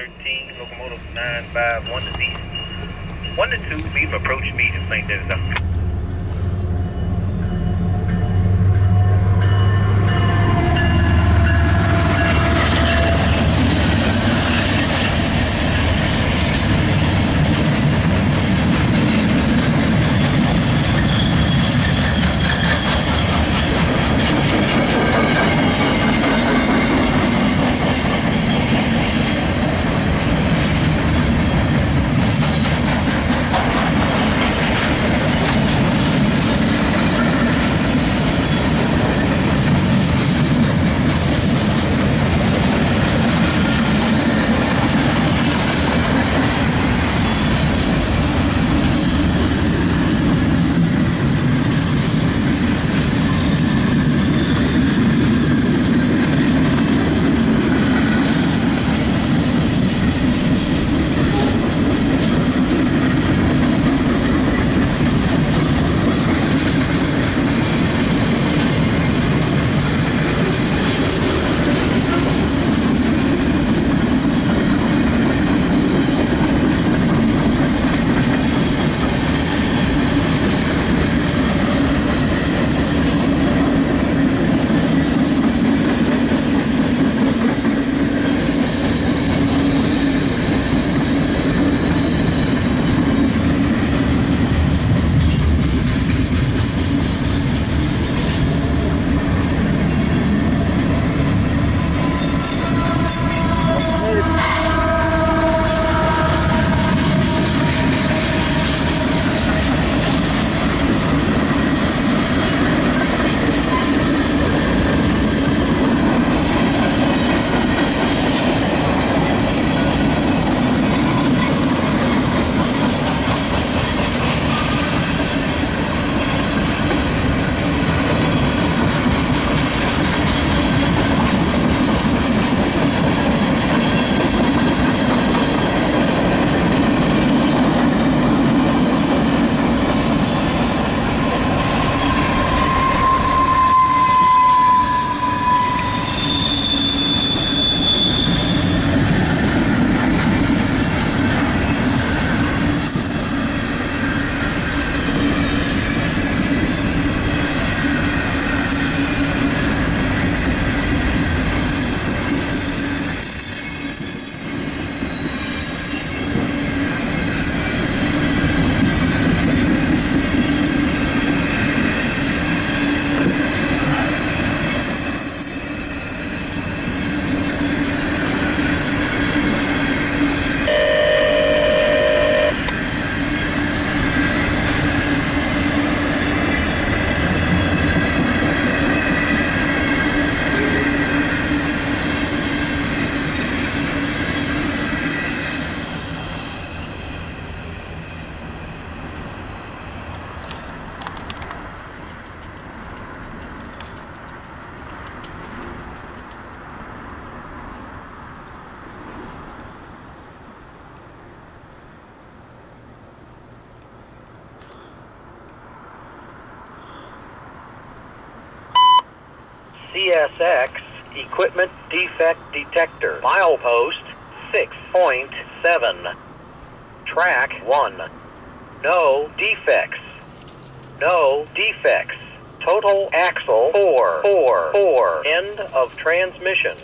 13, locomotive 951 to east. 1 to 2, beam approach medium, St. Denis. CSX Equipment Defect Detector. Milepost 6.7. Track 1. No defects. No defects. Total axle 4. 4. 4. End of transmission.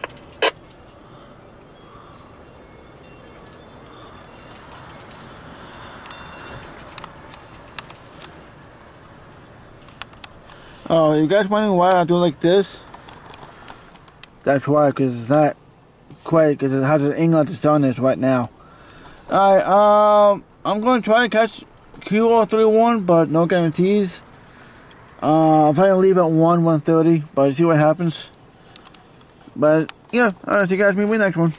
Oh, you guys wondering why I do like this? That's why, because because it has an England that's on this right now. Alright, um, I'm going to try to catch Q031, but no guarantees. Uh, I'm trying to leave at 1, 1.30, but see what happens. But, yeah, alright, see you guys, meet me next one.